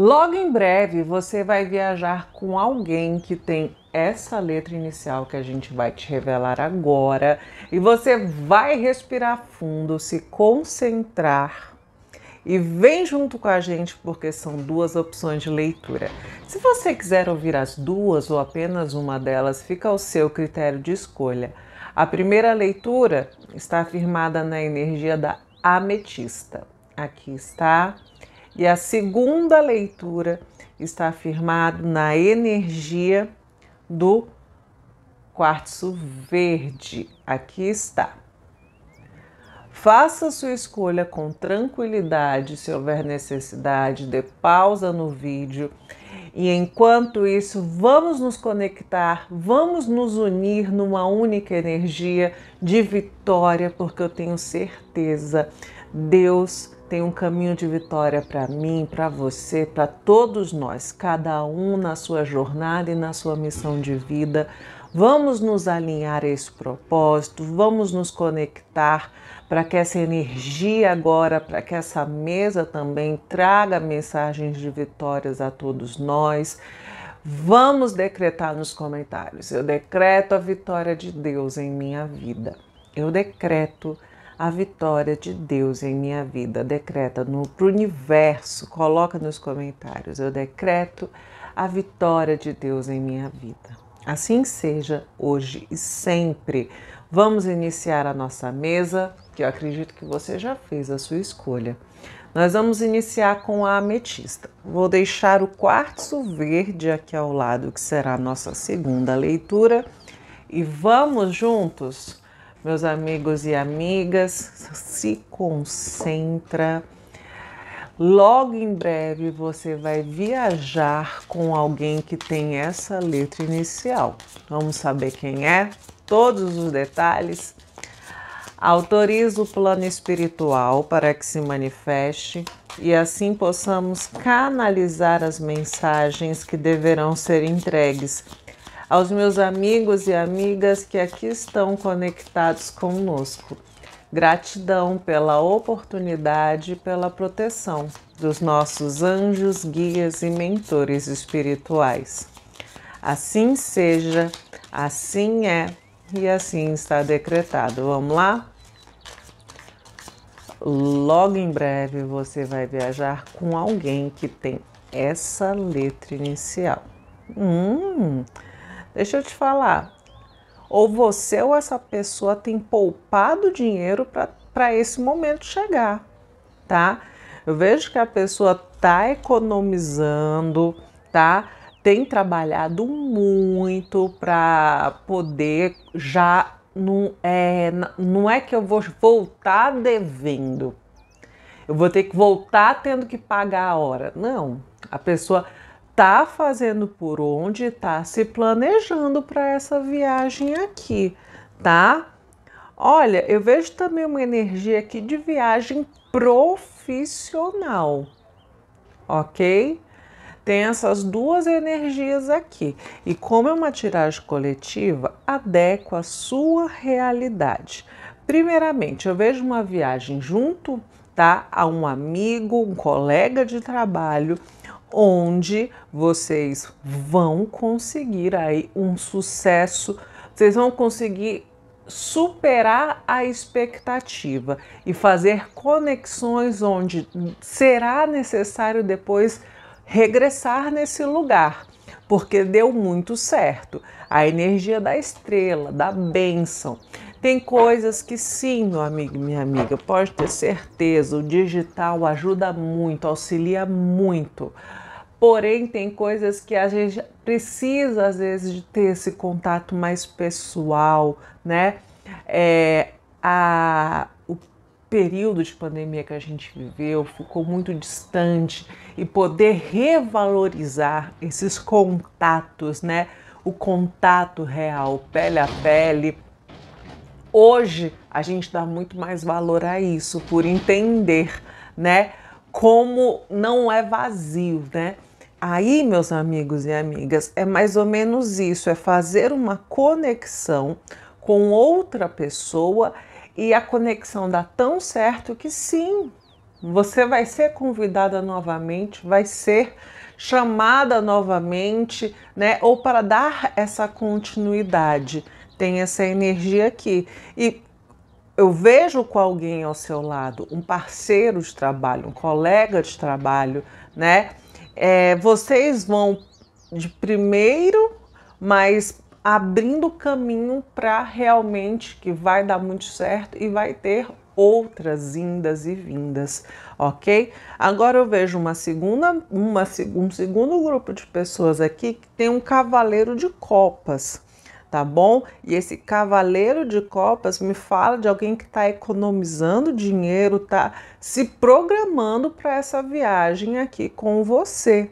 Logo em breve você vai viajar com alguém que tem essa letra inicial que a gente vai te revelar agora e você vai respirar fundo, se concentrar e vem junto com a gente porque são duas opções de leitura. Se você quiser ouvir as duas ou apenas uma delas, fica ao seu critério de escolha. A primeira leitura está firmada na energia da ametista. Aqui está e a segunda leitura está afirmado na energia do quartzo verde. Aqui está. Faça sua escolha com tranquilidade, se houver necessidade, dê pausa no vídeo. E enquanto isso, vamos nos conectar, vamos nos unir numa única energia de vitória, porque eu tenho certeza, Deus tem um caminho de vitória para mim, para você, para todos nós, cada um na sua jornada e na sua missão de vida. Vamos nos alinhar a esse propósito, vamos nos conectar para que essa energia agora, para que essa mesa também traga mensagens de vitórias a todos nós. Vamos decretar nos comentários. Eu decreto a vitória de Deus em minha vida. Eu decreto a vitória de Deus em minha vida. Decreta no pro universo, coloca nos comentários. Eu decreto a vitória de Deus em minha vida. Assim seja hoje e sempre. Vamos iniciar a nossa mesa, que eu acredito que você já fez a sua escolha. Nós vamos iniciar com a ametista. Vou deixar o quartzo verde aqui ao lado, que será a nossa segunda leitura, e vamos juntos meus amigos e amigas, se concentra. Logo em breve você vai viajar com alguém que tem essa letra inicial. Vamos saber quem é, todos os detalhes. Autoriza o plano espiritual para que se manifeste e assim possamos canalizar as mensagens que deverão ser entregues aos meus amigos e amigas que aqui estão conectados conosco. Gratidão pela oportunidade e pela proteção dos nossos anjos, guias e mentores espirituais. Assim seja, assim é e assim está decretado. Vamos lá? Logo em breve você vai viajar com alguém que tem essa letra inicial. Hum, Deixa eu te falar. Ou você ou essa pessoa tem poupado dinheiro para esse momento chegar, tá? Eu vejo que a pessoa tá economizando, tá? Tem trabalhado muito para poder já não é, não é que eu vou voltar devendo. Eu vou ter que voltar tendo que pagar a hora. Não. A pessoa tá fazendo por onde, tá se planejando para essa viagem aqui, tá? Olha, eu vejo também uma energia aqui de viagem profissional, ok? Tem essas duas energias aqui. E como é uma tiragem coletiva, adequa a sua realidade. Primeiramente, eu vejo uma viagem junto tá, a um amigo, um colega de trabalho onde vocês vão conseguir aí um sucesso, vocês vão conseguir superar a expectativa e fazer conexões onde será necessário depois regressar nesse lugar, porque deu muito certo. A energia da estrela, da bênção. Tem coisas que sim, meu amigo e minha amiga, pode ter certeza, o digital ajuda muito, auxilia muito Porém, tem coisas que a gente precisa, às vezes, de ter esse contato mais pessoal, né? É, a, o período de pandemia que a gente viveu ficou muito distante e poder revalorizar esses contatos, né? O contato real, pele a pele. Hoje a gente dá muito mais valor a isso por entender, né? Como não é vazio, né? Aí, meus amigos e amigas, é mais ou menos isso: é fazer uma conexão com outra pessoa e a conexão dá tão certo que sim, Você vai ser convidada novamente, vai ser chamada novamente, né? Ou para dar essa continuidade. Tem essa energia aqui. E eu vejo com alguém ao seu lado, um parceiro de trabalho, um colega de trabalho, né? É, vocês vão de primeiro, mas abrindo caminho para realmente que vai dar muito certo e vai ter outras indas e vindas, ok? Agora eu vejo uma segunda, uma, um segundo grupo de pessoas aqui que tem um cavaleiro de copas, tá bom? E esse cavaleiro de copas me fala de alguém que está economizando dinheiro, tá se programando para essa viagem aqui com você,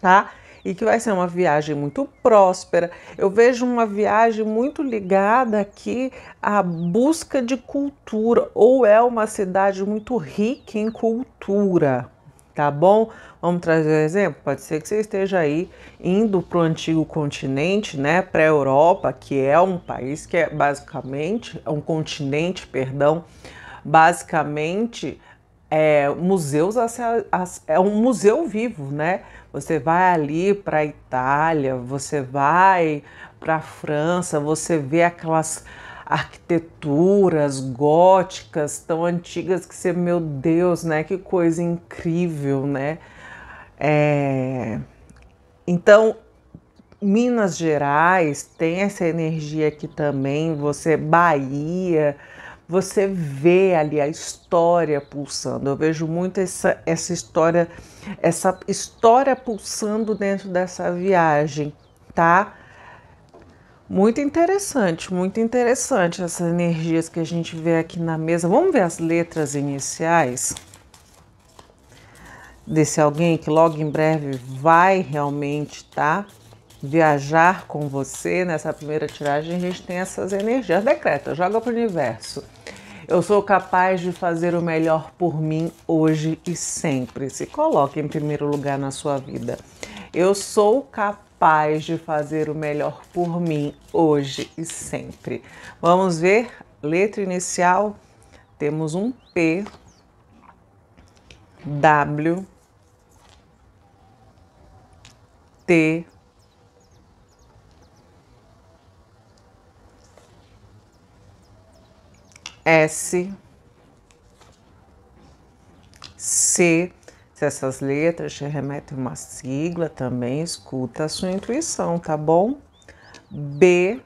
tá? e que vai ser uma viagem muito próspera. Eu vejo uma viagem muito ligada aqui à busca de cultura, ou é uma cidade muito rica em cultura, tá bom? Vamos trazer um exemplo? Pode ser que você esteja aí indo para o antigo continente, né, para a Europa, que é um país que é basicamente, um continente, perdão, basicamente é, museus é um museu vivo, né? Você vai ali para a Itália, você vai para a França, você vê aquelas arquiteturas góticas tão antigas que você, meu Deus, né? Que coisa incrível, né? É... Então, Minas Gerais tem essa energia aqui também, você Bahia, você vê ali a história pulsando. Eu vejo muito essa, essa história, essa história pulsando dentro dessa viagem, tá? Muito interessante, muito interessante essas energias que a gente vê aqui na mesa. Vamos ver as letras iniciais desse alguém que logo em breve vai realmente, tá? Viajar com você nessa primeira tiragem, a gente tem essas energias. Decreta, joga para o universo. Eu sou capaz de fazer o melhor por mim hoje e sempre. Se coloque em primeiro lugar na sua vida. Eu sou capaz de fazer o melhor por mim hoje e sempre. Vamos ver? Letra inicial: temos um P, W, T, S, C. Se essas letras te remetem a uma sigla, também escuta a sua intuição, tá bom? B.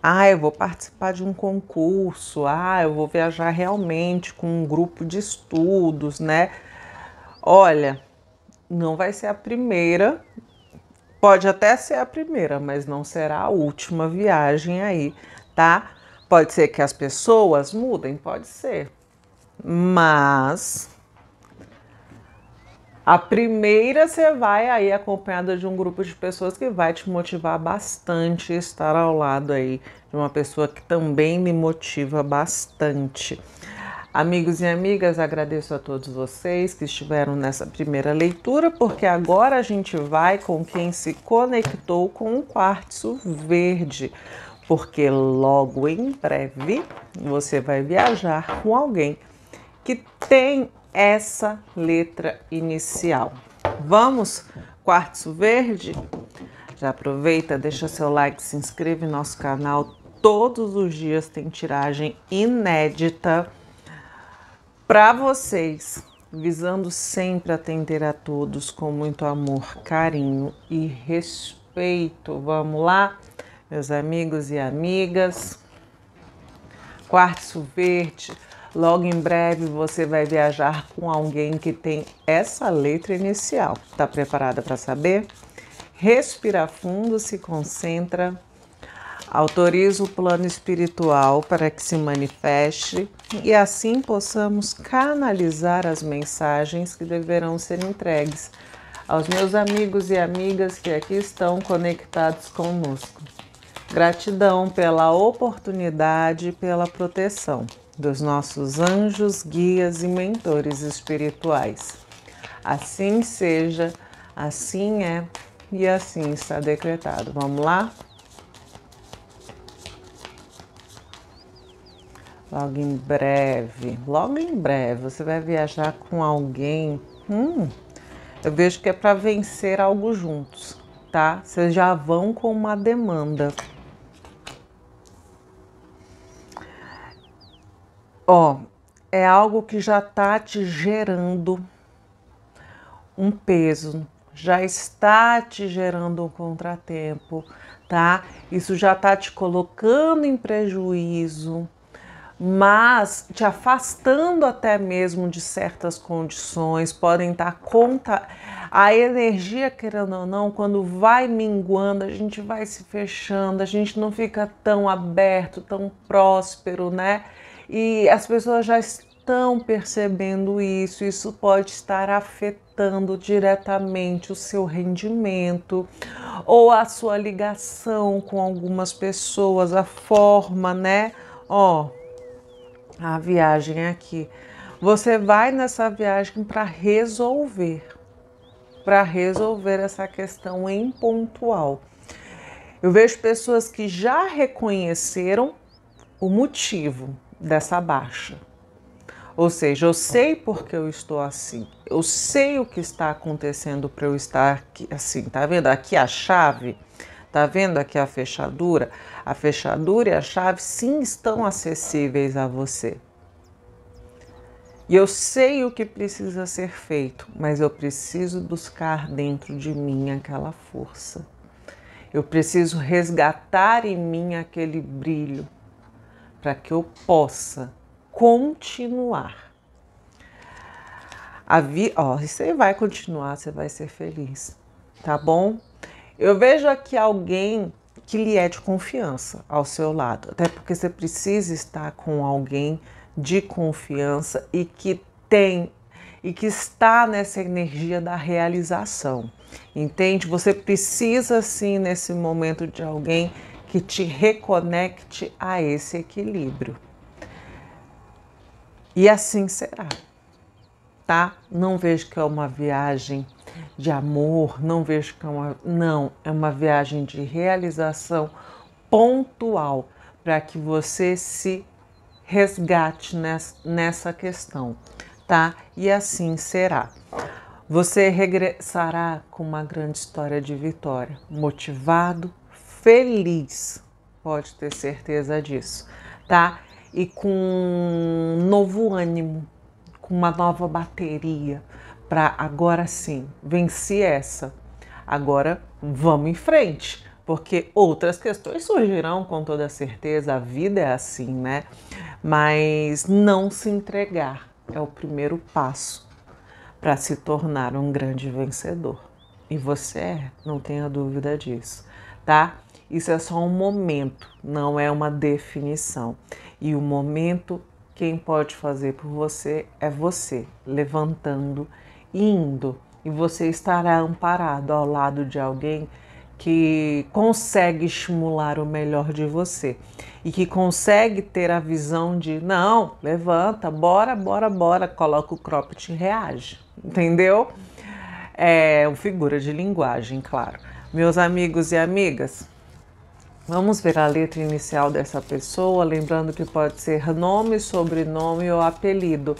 Ah, eu vou participar de um concurso. Ah, eu vou viajar realmente com um grupo de estudos, né? Olha, não vai ser a primeira, pode até ser a primeira, mas não será a última viagem aí, tá? Pode ser que as pessoas mudem, pode ser. Mas a primeira você vai aí acompanhada de um grupo de pessoas que vai te motivar bastante estar ao lado aí de uma pessoa que também me motiva bastante. Amigos e amigas, agradeço a todos vocês que estiveram nessa primeira leitura, porque agora a gente vai com quem se conectou com o quartzo verde porque logo em breve você vai viajar com alguém que tem essa letra inicial. Vamos, quartzo verde? Já aproveita, deixa seu like, se inscreve no nosso canal. Todos os dias tem tiragem inédita para vocês, visando sempre atender a todos com muito amor, carinho e respeito. Vamos lá? meus amigos e amigas. Quartzo verde, logo em breve você vai viajar com alguém que tem essa letra inicial. Está preparada para saber? Respira fundo, se concentra. Autoriza o plano espiritual para que se manifeste e assim possamos canalizar as mensagens que deverão ser entregues aos meus amigos e amigas que aqui estão conectados conosco. Gratidão pela oportunidade e pela proteção dos nossos anjos, guias e mentores espirituais. Assim seja, assim é e assim está decretado. Vamos lá? Logo em breve, logo em breve, você vai viajar com alguém. Hum, eu vejo que é para vencer algo juntos, tá? Vocês já vão com uma demanda. Ó, é algo que já tá te gerando um peso, já está te gerando um contratempo, tá? Isso já tá te colocando em prejuízo mas te afastando até mesmo de certas condições, podem estar conta a energia querendo ou não, quando vai minguando, a gente vai se fechando, a gente não fica tão aberto, tão próspero, né? E as pessoas já estão percebendo isso, isso pode estar afetando diretamente o seu rendimento ou a sua ligação com algumas pessoas, a forma, né? Ó, a viagem aqui. Você vai nessa viagem para resolver, para resolver essa questão em pontual. Eu vejo pessoas que já reconheceram o motivo dessa baixa. Ou seja, eu sei porque eu estou assim. Eu sei o que está acontecendo para eu estar aqui, assim. Tá vendo aqui a chave? Tá vendo aqui a fechadura? A fechadura e a chave sim estão acessíveis a você. E eu sei o que precisa ser feito, mas eu preciso buscar dentro de mim aquela força. Eu preciso resgatar em mim aquele brilho para que eu possa continuar. A vi... Ó, você vai continuar, você vai ser feliz, tá bom? Eu vejo aqui alguém que lhe é de confiança ao seu lado, até porque você precisa estar com alguém de confiança e que tem e que está nessa energia da realização. Entende? Você precisa sim nesse momento de alguém que te reconecte a esse equilíbrio. E assim será. Tá? Não vejo que é uma viagem de amor, não vejo que é uma. Não, é uma viagem de realização pontual para que você se resgate nessa questão, tá? E assim será. Você regressará com uma grande história de vitória, motivado, feliz, pode ter certeza disso, tá? E com um novo ânimo, com uma nova bateria, para agora sim vencer essa. Agora vamos em frente, porque outras questões surgirão com toda certeza, a vida é assim, né? Mas não se entregar é o primeiro passo para se tornar um grande vencedor. E você é, não tenha dúvida disso, tá? Isso é só um momento, não é uma definição. E o momento, quem pode fazer por você é você, levantando indo e você estará amparado ao lado de alguém que consegue estimular o melhor de você e que consegue ter a visão de não, levanta, bora, bora, bora, coloca o cropped e reage, entendeu? É uma figura de linguagem, claro. Meus amigos e amigas, vamos ver a letra inicial dessa pessoa, lembrando que pode ser nome, sobrenome ou apelido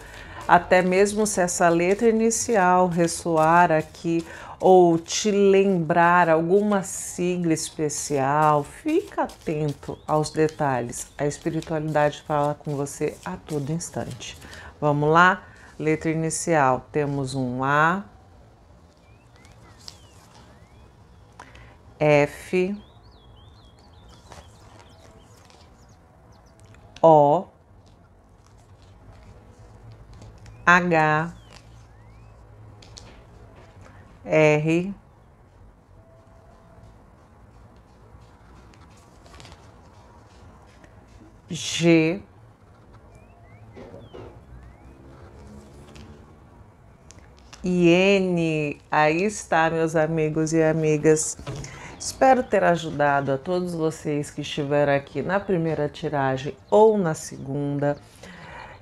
até mesmo se essa letra inicial ressoar aqui ou te lembrar alguma sigla especial, fica atento aos detalhes. A espiritualidade fala com você a todo instante. Vamos lá? Letra inicial, temos um A, F, O, H R G e N. Aí está, meus amigos e amigas. Espero ter ajudado a todos vocês que estiveram aqui na primeira tiragem ou na segunda.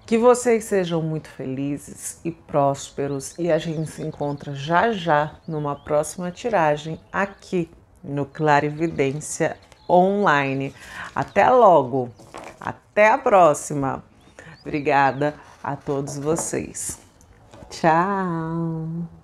Que vocês sejam muito felizes e prósperos e a gente se encontra já já numa próxima tiragem aqui no Clarividência Online. Até logo, até a próxima! Obrigada a todos vocês. Tchau!